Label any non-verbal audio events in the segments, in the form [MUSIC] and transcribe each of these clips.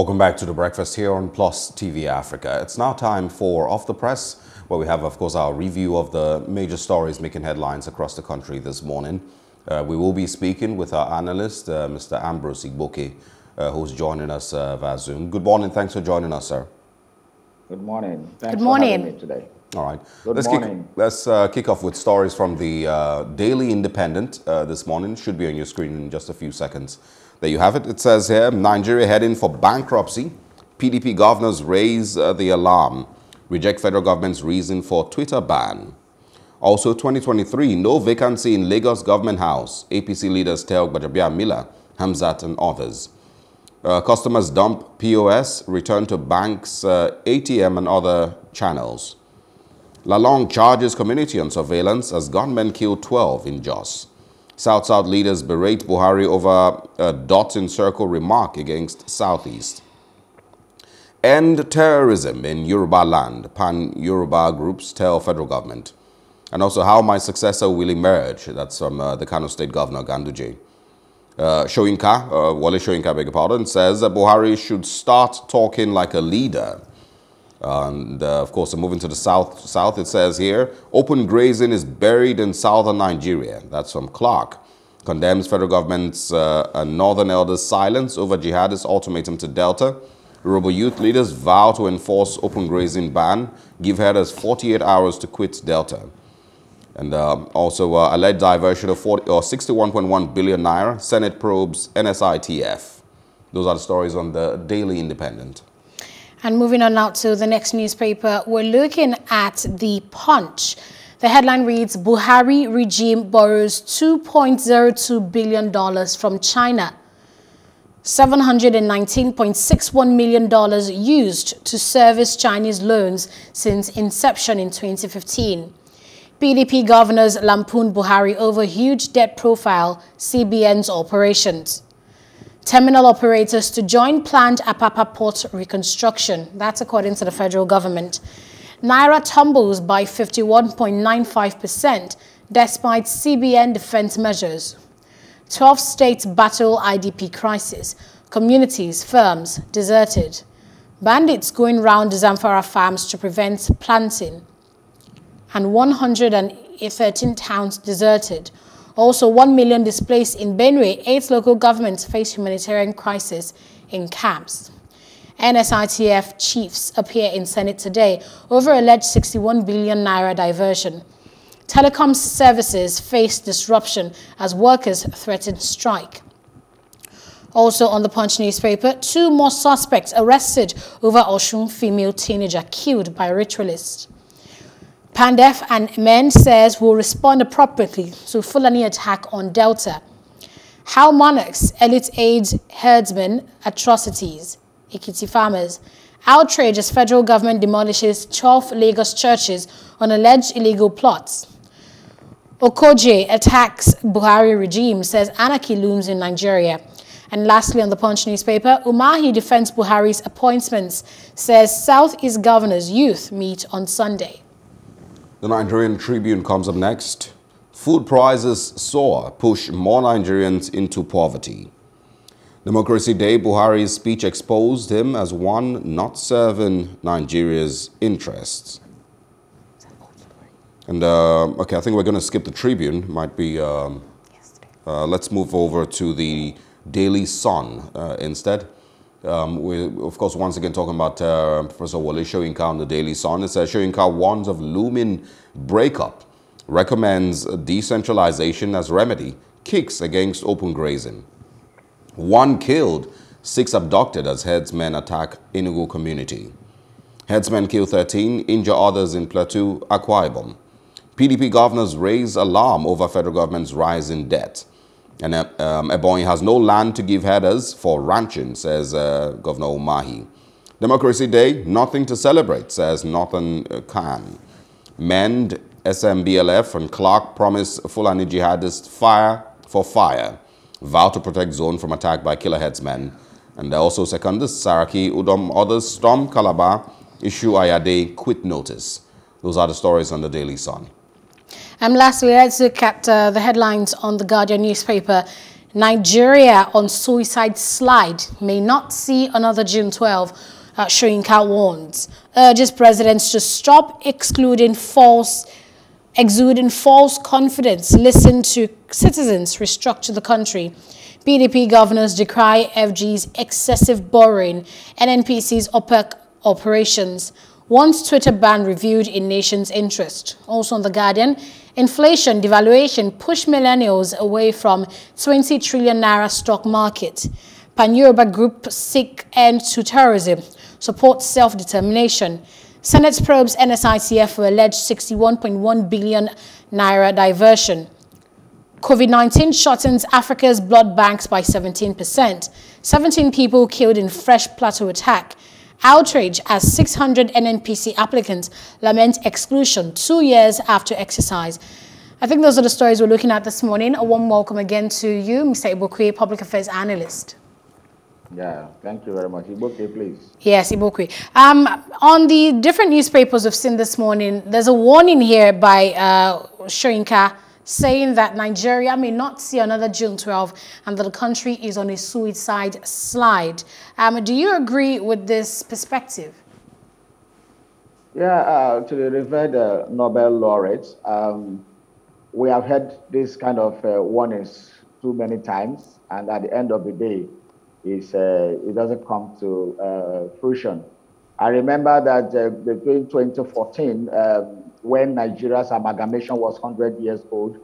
Welcome back to the breakfast here on Plus TV Africa. It's now time for Off the Press, where we have, of course, our review of the major stories making headlines across the country this morning. Uh, we will be speaking with our analyst, uh, Mr. Ambrose Igboke, uh, who's joining us uh, via Zoom. Good morning. Thanks for joining us, sir. Good morning. Thanks Good morning. for having me today. All right. Good let's morning. Kick, let's uh, kick off with stories from the uh, Daily Independent uh, this morning. Should be on your screen in just a few seconds. There you have it. It says here, Nigeria heading for bankruptcy. PDP governors raise uh, the alarm. Reject federal government's reason for Twitter ban. Also, 2023, no vacancy in Lagos government house. APC leaders tell Bajabia Miller, Hamzat and others. Uh, customers dump POS, return to banks, uh, ATM and other channels. Lalong charges community on surveillance as gunmen kill 12 in Jos. South-South leaders berate Buhari over a dot in circle remark against Southeast. End terrorism in Yoruba land, pan-Yoruba groups tell federal government. And also how my successor will emerge, that's from uh, the Kano State Governor Ganduje. Uh, Soyinka, uh, Wole Soyinka, beg your pardon, says that Buhari should start talking like a leader. And uh, of course, moving to the south, south, it says here, open grazing is buried in southern Nigeria. That's from Clark. Condemns federal government's uh, and northern elders' silence over jihadist ultimatum to Delta. Yoruba youth leaders vow to enforce open grazing ban, give herders 48 hours to quit Delta. And uh, also uh, alleged diversion of 40, or 61.1 billion naira, Senate probes NSITF. Those are the stories on the Daily Independent. And moving on now to the next newspaper, we're looking at the Punch. The headline reads, Buhari regime borrows $2.02 billion from China. $719.61 million used to service Chinese loans since inception in 2015. PDP governors lampoon Buhari over huge debt profile, CBN's operations. Terminal operators to join planned Apapa port reconstruction. That's according to the federal government. Naira tumbles by 51.95% despite CBN defense measures. 12 states battle IDP crisis. Communities, firms deserted. Bandits going round Zamfara farms to prevent planting. And 113 towns deserted. Also, 1 million displaced in Benue. Eight local governments face humanitarian crisis in camps. NSITF chiefs appear in Senate today over alleged 61 billion naira diversion. Telecom services face disruption as workers threaten strike. Also on the Punch newspaper, two more suspects arrested over Osun female teenager killed by ritualists. Pandef and MEND says will respond appropriately to Fulani attack on Delta. How monarchs, elite aids, herdsmen, atrocities. Ekiti farmers. Outrage as federal government demolishes 12 Lagos churches on alleged illegal plots. Okoje attacks Buhari regime, says anarchy looms in Nigeria. And lastly, on the Punch newspaper, Umahi defends Buhari's appointments, says Southeast governors youth meet on Sunday. The Nigerian Tribune comes up next. Food prices soar, push more Nigerians into poverty. Democracy Day, Buhari's speech exposed him as one not serving Nigeria's interests. And, uh, okay, I think we're going to skip the Tribune. Might be, um, uh, let's move over to the Daily Sun uh, instead. Um, we, of course, once again talking about uh, Professor Wole Soyinka on the Daily Sun. It says Soyinka warns of looming breakup, recommends decentralization as remedy, kicks against open grazing. One killed, six abducted as headsmen attack Enugu community. Headsmen kill 13, injure others in Plateau, Akwa Ibom. PDP governors raise alarm over federal government's rise in debt. And um, Ebonyi has no land to give headers for ranching, says uh, Governor Umahi. Democracy Day, nothing to celebrate, says Northern uh, Khan. Mend, SMBLF and Clark promise Fulani jihadists fire for fire. Vow to protect zone from attack by killer headsmen. And also secondus, Saraki, Udom, others storm Calabar, issue Ayade quit notice. Those are the stories on the Daily Sun. And lastly, let's look at uh, the headlines on the Guardian newspaper. Nigeria on suicide slide may not see another June 12, uh, Soyinka warns. Urges presidents to stop excluding false, exuding false confidence, listen to citizens, restructure the country. PDP governors decry FG's excessive borrowing, NNPC's OPEC operations. Once Twitter ban reviewed in nation's interest. Also on The Guardian, inflation, devaluation push millennials away from 20 trillion naira stock market. Pan-Yoruba group seek end to terrorism, supports self-determination. Senate probes NSITF for alleged 61.1 billion naira diversion. COVID-19 shortens Africa's blood banks by 17%. 17 people killed in fresh plateau attack. Outrage as 600 NNPC applicants lament exclusion two years after exercise. I think those are the stories we're looking at this morning. A warm welcome again to you, Mr. Ibokwe, Public Affairs Analyst. Yeah, thank you very much. Igboke, please. Yes, Igboke. Um, on the different newspapers we've seen this morning, there's a warning here by uh, Soyinka saying that Nigeria may not see another June 12 and that the country is on a suicide slide. Um, do you agree with this perspective? Yeah, uh, to the revered uh, Nobel laureates, um, we have heard this kind of uh, warnings too many times, and at the end of the day, uh, it doesn't come to uh, fruition. I remember that uh, between 2014, um, when Nigeria's amalgamation was 100 years old,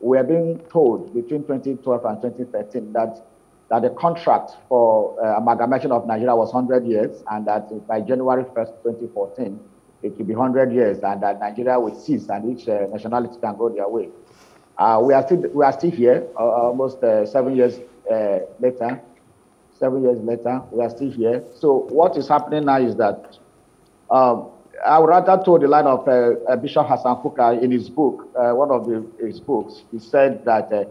we are being told between 2012 and 2013 that, that the contract for uh, amalgamation of Nigeria was 100 years, and that by January 1st, 2014, it will be 100 years, and that Nigeria will cease and each uh, nationality can go their way. Uh, we, are still, we are still here, almost seven years later, seven years later, we are still here. So what is happening now is that um, I would rather told the line of uh, uh, Bishop Hassan Kukah in his book, uh, one of the, his books. He said that uh,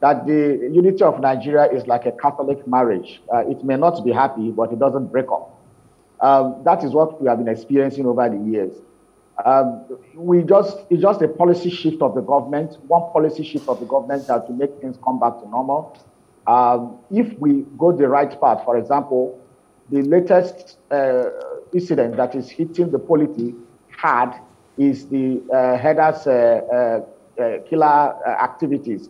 that the unity of Nigeria is like a Catholic marriage. Uh, it may not be happy, but it doesn't break up. Um, that is what we have been experiencing over the years. Um, we just it's just a policy shift of the government, one policy shift of the government that to make things come back to normal. Um, if we go the right path, for example, the latest uh, incident that is hitting the polity hard is the uh, headers uh, uh, uh killer activities,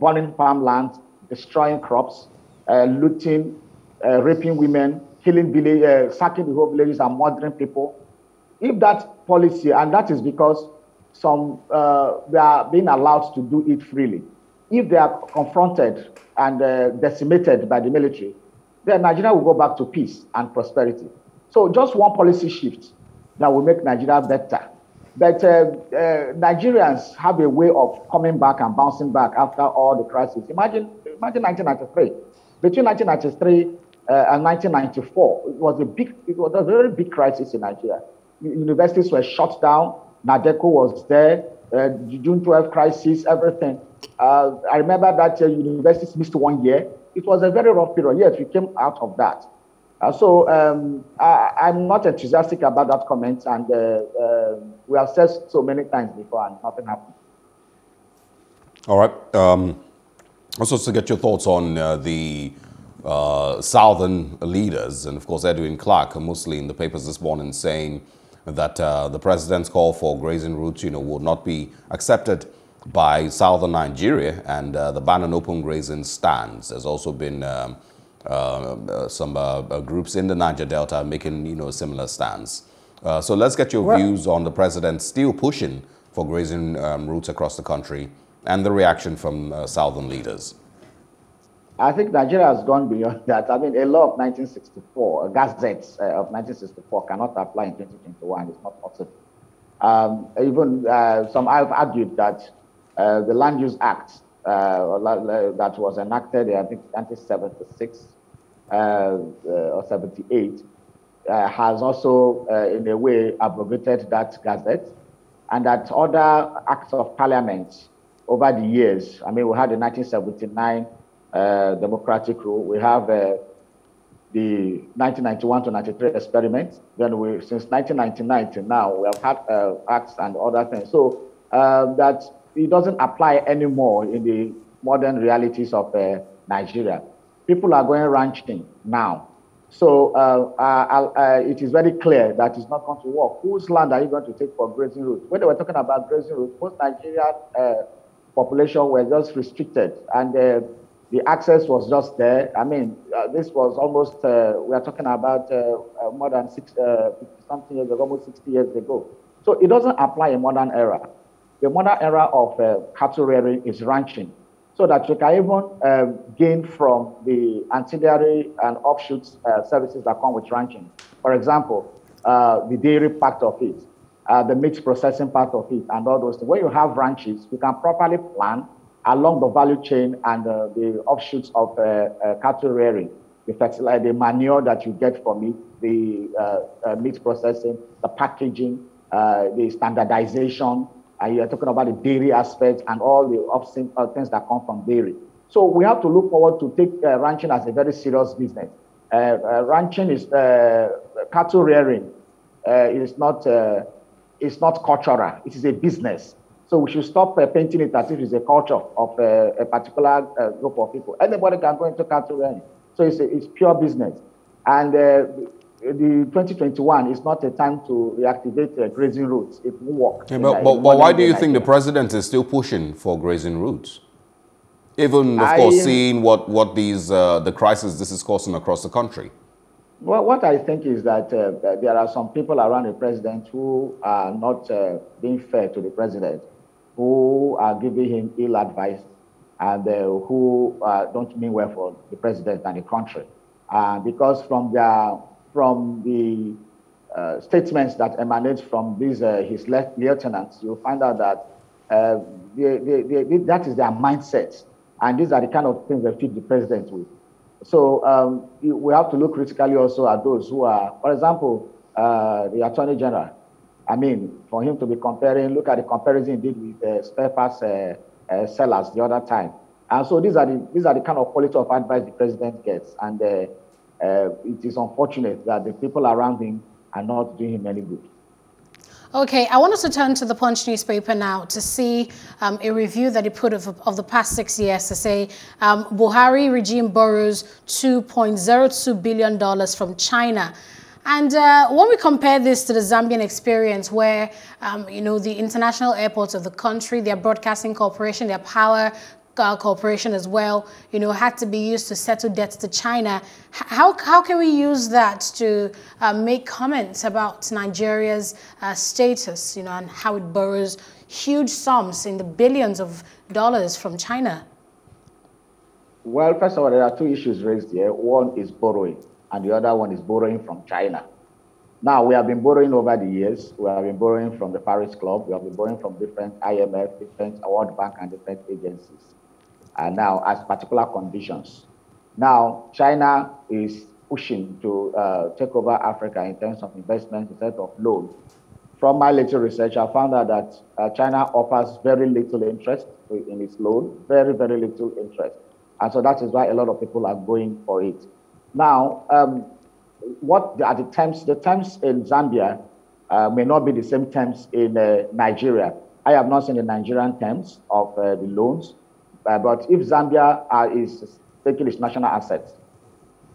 burning farmlands, destroying crops, looting, raping women, killing village, sacking the whole villages and murdering people. If that policy, and that is because some they are being allowed to do it freely. If they are confronted and decimated by the military, then Nigeria will go back to peace and prosperity. So just one policy shift that will make Nigeria better. But uh, uh, Nigerians have a way of coming back and bouncing back after all the crises. Imagine, imagine 1993. Between 1993 uh, and 1994, it was a big, it was a very big crisis in Nigeria. Universities were shut down. Nadeco was there. Uh, June 12 crisis, everything. Uh, I remember that uh, universities missed one year it was a very rough period. Yes, we came out of that. Uh, so um, I, am not enthusiastic about that comment, and uh, uh, we have said so many times before, and nothing happened. All right. Um, also, to get your thoughts on uh, the uh, southern leaders, and of course, Edwin Clark, mostly in the papers this morning, saying that the president's call for grazing routes, you know, would not be accepted by southern Nigeria, and uh, the ban on open grazing stands. There's also been um, uh, uh some uh, uh, groups in the Niger Delta making you know similar stands. so let's get your well, views on the president still pushing for grazing um, routes across the country and the reaction from southern leaders. I think Nigeria has gone beyond [LAUGHS] that. I mean, a law of 1964, a gazette uh, of 1964 cannot apply in 2021. It's not possible. Um, even uh, some have argued that uh, the Land Use Act uh, that was enacted, I think, 1976 uh, or 78, has also, in a way, abrogated that gazette, and that other acts of parliament over the years. I mean, we had the 1979 uh, democratic rule. We have uh, the 1991 to 93 experiment. Then we, since 1999 to now, we have had uh, acts and other things. So that it doesn't apply anymore in the modern realities of uh, Nigeria. People are going ranching now. So uh, uh, uh, it is very clear that it's not going to work. Whose land are you going to take for grazing routes? When they were talking about grazing routes, most Nigerian uh, population were just restricted and uh, the access was just there. I mean, this was almost, we are talking about more than six, something years ago, almost 60 years ago. So it doesn't apply in modern era. The modern era of cattle rearing is ranching so that you can even uh, gain from the ancillary and offshoot uh, services that come with ranching. For example, uh, the dairy part of it, uh, the meat processing part of it, and all those. When you have ranches, you can properly plan along the value chain and uh, the offshoots of uh, cattle rearing, the fertilizer, the manure that you get from it, the meat processing, the packaging, the standardization, and you're talking about the dairy aspect and all the upstream uh, things that come from dairy. So we have to look forward to take uh, ranching as a very serious business. Uh, uh ranching is uh, cattle rearing. Uh, it is not it's not cultural. It is a business. So we should stop painting it as if it's a culture of a particular group of people. Anybody can go into cattle rearing. So it's, a, it's pure business. And the 2021 is not a time to reactivate uh, grazing routes. It won't work. Yeah, but, but, but why do you think the president is still pushing for grazing routes? Even, of I, course, seeing what, what these, uh, the crisis this is causing across the country. Well, what I think is that uh, there are some people around the president who are not uh, being fair to the president, who are giving him ill advice, and uh, who uh, don't mean well for the president and the country. because from their from the uh, statements that emanate from these uh, his lieutenants, you'll find out that uh, they, they, they, that is their mindset, and these are the kind of things they feed the president with. So um, we have to look critically also at those who are, for example, uh, the Attorney General. I mean, for him to be comparing, look at the comparison he did with uh, spare parts uh, sellers the other time. And so these are the these are the kind of quality of advice the president gets, and uh, it is unfortunate that the people around him are not doing him any good. Okay, I want us to turn to the Punch newspaper now to see um, a review that he put of, of, the past six years to say um, Buhari regime borrows $2.02 billion from China. And uh, when we compare this to the Zambian experience where, um, you know, the international airports of the country, their broadcasting corporation, their power uh, cooperation as well, you know, had to be used to settle debts to China. How, how can we use that to uh, make comments about Nigeria's uh, status, you know, and how it borrows huge sums in the billions of dollars from China? Well, first of all, there are two issues raised here. One is borrowing, and the other one is borrowing from China. Now, we have been borrowing over the years. We have been borrowing from the Paris Club. We have been borrowing from different IMF, different World Bank, and different agencies uh, now as particular conditions. Now, China is pushing to uh, take over Africa in terms of investment instead of loan. From my little research, I found out that uh, China offers very little interest in its loan, very, very little interest. And so that is why a lot of people are going for it. Now, um, what are the terms? The terms in Zambia uh, may not be the same terms in uh, Nigeria. I have not seen the Nigerian terms of uh, the loans. Uh, but if Zambia uh, is taking its national assets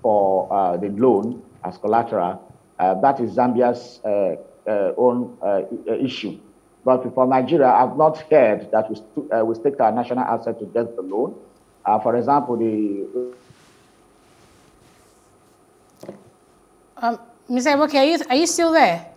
for uh, the loan as collateral, uh, that is Zambia's uh, uh, own issue. But for Nigeria, I've not heard that we, st we stake our national asset to get the loan. for example, the um, Ms. Eboke, are you, are you still there?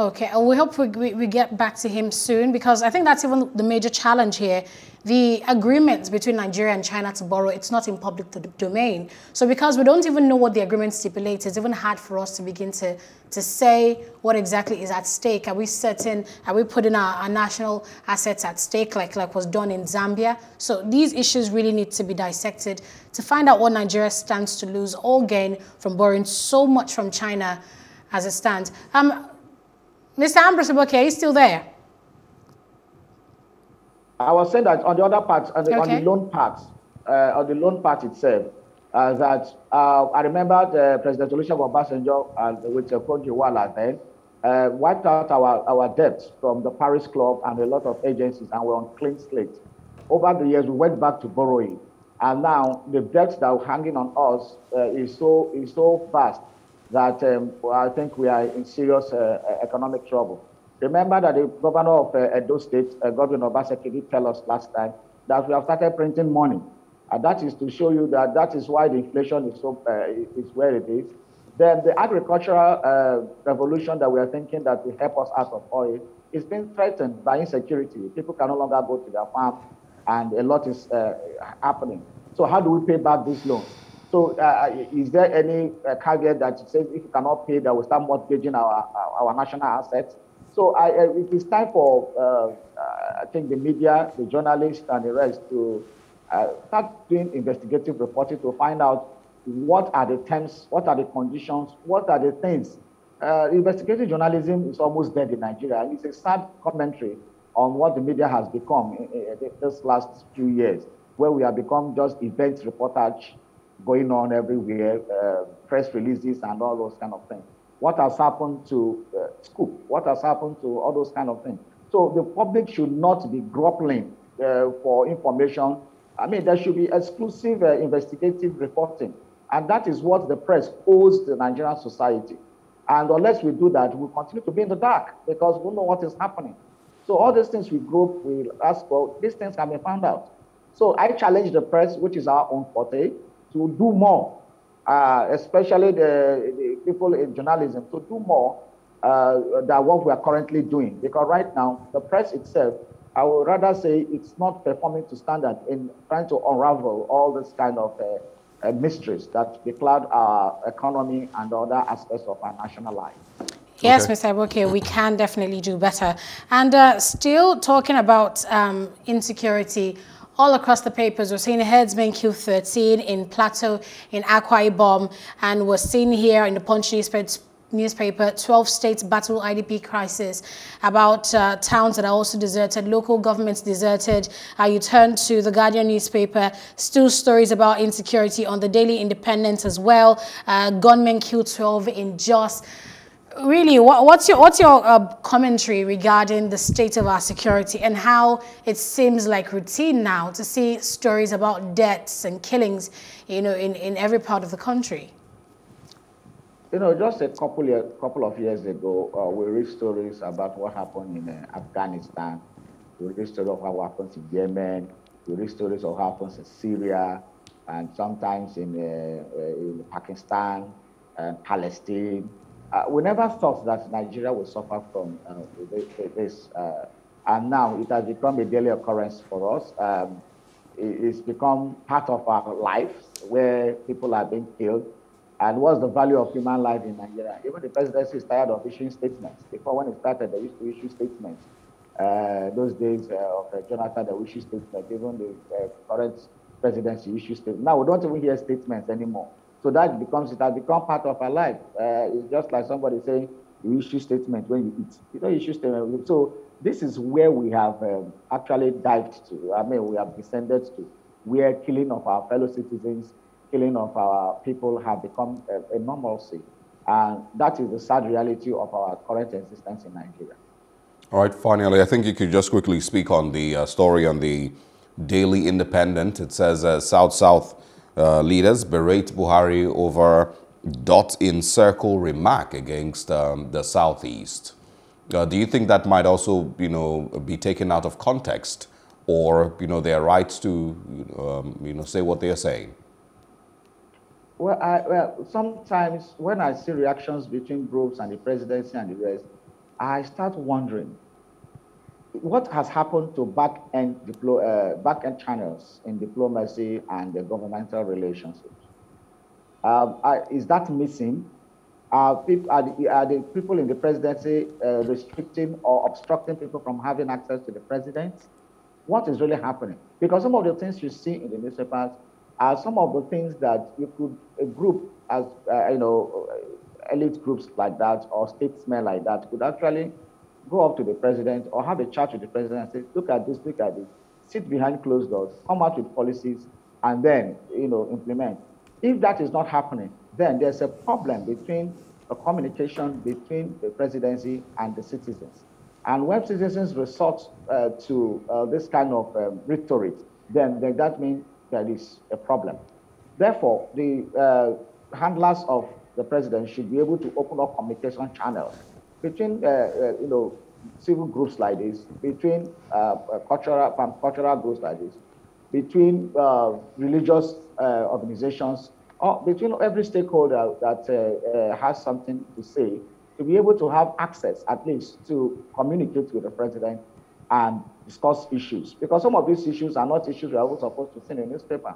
Okay, and we hope we, we, get back to him soon because I think that's even the major challenge here. The agreements between Nigeria and China to borrow, it's not in public domain. So because we don't even know what the agreement stipulates, it's even hard for us to begin to, to say what exactly is at stake. Are we certain, are we putting our, our national assets at stake like, like was done in Zambia? So these issues really need to be dissected to find out what Nigeria stands to lose or gain from borrowing so much from China as it stands. Um, Mr. Ambrose Eboke, are you still there? I was saying that on the other part, on the, okay. on the loan part, uh, on the loan part itself, uh, that uh, I remember the President Olusegun Obasanjo uh, with uh, Okonjo-Iweala then, uh, wiped out our, our debts from the Paris Club and a lot of agencies, and we're on clean slate. Over the years, we went back to borrowing. And now the debts that are hanging on us uh, is, so, is so vast that um, I think we are in serious uh, economic trouble. Remember that the governor of uh, Edo State, uh, Godwin Obaseki, did tell us last time that we have started printing money. And that is to show you that that is why the inflation is, so, uh, is where it is. Then the agricultural uh, revolution that we are thinking that will help us out of oil is being threatened by insecurity. People can no longer go to their farm, and a lot is uh, happening. So how do we pay back these loans? So uh, is there any uh, caveat that says if you cannot pay, that we start mortgaging our, our, our national assets? So I, uh, it is time for, uh, I think, the media, the journalists, and the rest to start doing investigative reporting to find out what are the terms, what are the conditions, what are the things. Uh, investigative journalism is almost dead in Nigeria. It's a sad commentary on what the media has become in, in, in this last few years, where we have become just event reportage going on everywhere, uh, press releases and all those kind of things. What has happened to uh, Scoop? What has happened to all those kind of things? So the public should not be groveling uh, for information. I mean, there should be exclusive uh, investigative reporting and that is what the press owes the Nigerian society. And unless we do that, we'll continue to be in the dark because we don't know what is happening. So all these things we group, we ask for, these things can be found out. So I challenge the press, which is our own forte, to do more, uh, especially the, the, people in journalism, to do more uh, than what we are currently doing. Because right now, the press itself, I would rather say it's not performing to standard in trying to unravel all this kind of uh, uh, mysteries that cloud our economy and other aspects of our national life. Yes, okay. Mr. Iboke, we can definitely do better. And uh, still talking about um, insecurity, all across the papers, we're seeing herdsmen kill 13 in Plateau, in Akwa Ibom, and we're seeing here in the Punch newspaper newspaper, 12 states battle IDP crisis, about uh, towns that are also deserted, local governments deserted. Uh, you turn to the Guardian newspaper, still stories about insecurity on the Daily Independent as well. Uh, gunmen killed 12 in Jos. Really, what, what's your what's your uh, commentary regarding the state of our security and how it seems like routine now to see stories about deaths and killings, you know, in, in every part of the country? You know, just a couple year, couple of years ago, uh, we read stories about what happened in uh, Afghanistan. We read stories of what happens in Yemen. We read stories of what happens in Syria, and sometimes in, uh, uh in Pakistan and Palestine. Uh, we never thought that Nigeria would suffer from uh, this, and now it has become a daily occurrence for us. Um, it's become part of our lives where people are being killed and what's the value of human life in Nigeria? Even the presidency is tired of issuing statements. Before, when it started, they used to issue statements. Uh, those days uh, of uh, Jonathan, they issue statements. Even the uh, current presidency issues statements. Now, we don't even hear statements anymore. So that becomes, it has become part of our life. Uh, it's just like somebody saying, you issue statement when you eat. You don't issue statement. So this is where we have um, actually dived to. I mean, we have descended to. We are killing of our fellow citizens killing of our people have become a, a normalcy. And that is the sad reality of our current existence in Nigeria. All right, finally, I think you could just quickly speak on the uh, story on the Daily Independent. It says uh, South-South uh, leaders berate Buhari over dot in circle remark against um, the Southeast. Uh, do you think that might also, you know, be taken out of context or, you know, their rights to, um, you know, say what they are saying? Well, I, well, sometimes when I see reactions between groups and the presidency and the rest, I start wondering what has happened to back end diplo- uh, back channels in diplomacy and the governmental relationships. Um, is that missing? Are, people, are, the, are the people in the presidency uh, restricting or obstructing people from having access to the president? What is really happening? Because some of the things you see in the newspapers are some of the things that you could, a group as, uh, you know, elite groups like that or statesmen like that could actually go up to the president or have a chat with the president and say, look at this, look at this, sit behind closed doors, come out with policies, and then, you know, implement. If that is not happening, then there's a problem between a communication between the presidency and the citizens. And when citizens resort uh, to uh, this kind of um, rhetoric, then, then that means there is a problem. Therefore, the uh, handlers of the president should be able to open up communication channels between, uh, uh, you know, civil groups like this, between uh, cultural, cultural groups like this, between religious organizations, or between every stakeholder that has something to say to be able to have access, at least, to communicate with the president and discuss issues. Because some of these issues are not issues we are supposed to see in the newspaper.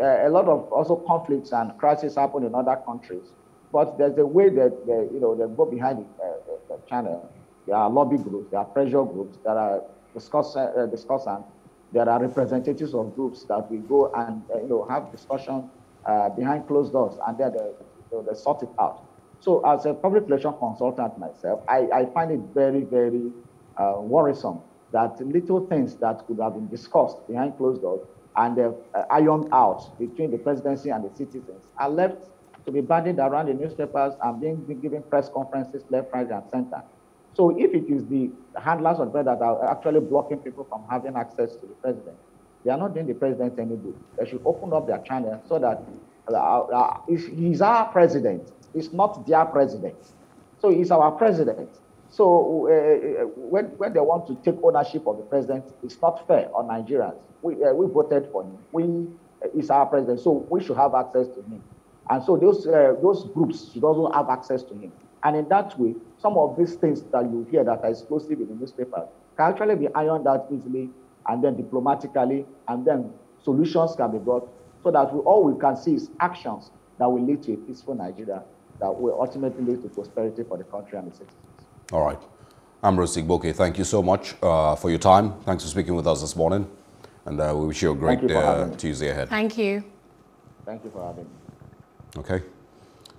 Uh, a lot of also conflicts and crises happen in other countries. But there's a way that you know, they go behind the, uh, the, channel. There are lobby groups, there are pressure groups, there are discuss, uh, discussants, there are representatives of groups that we go and uh, you know have discussion uh, behind closed doors, and then they, they, they sort it out. So as a public relation consultant myself, I, I find it very, very uh, worrisome that little things that could have been discussed behind closed doors and uh, ironed out between the presidency and the citizens are left to be bandied around the newspapers and being, given press conferences left, right, and center. So if it is the handlers of bread that are actually blocking people from having access to the president, they are not doing the president any good. They should open up their channel so that uh, uh, he's our president. He's not their president. So he's our president. So uh, when, when they want to take ownership of the president, it's not fair on Nigerians. We, uh, we voted for him. We, uh, he's our president, so we should have access to him. And so those, uh, those groups should also have access to him. And in that way, some of these things that you hear that are explosive in the newspaper can actually be ironed out easily and then diplomatically, and then solutions can be brought so that we, all we can see is actions that will lead to a peaceful Nigeria that will ultimately lead to prosperity for the country and the citizens. All right. Ambrose Igboke, thank you so much uh, for your time. Thanks for speaking with us this morning. And uh, we wish you a great you uh, Tuesday ahead. Thank you. Thank you for having me. Okay.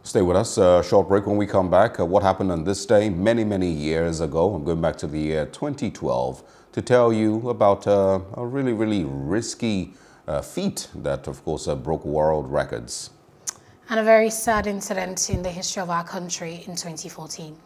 Stay with us. Uh, short break when we come back. Uh, what happened on this day many, many years ago? I'm going back to the year 2012 to tell you about uh, a really, really risky uh, feat that, of course, uh, broke world records. And a very sad incident in the history of our country in 2014.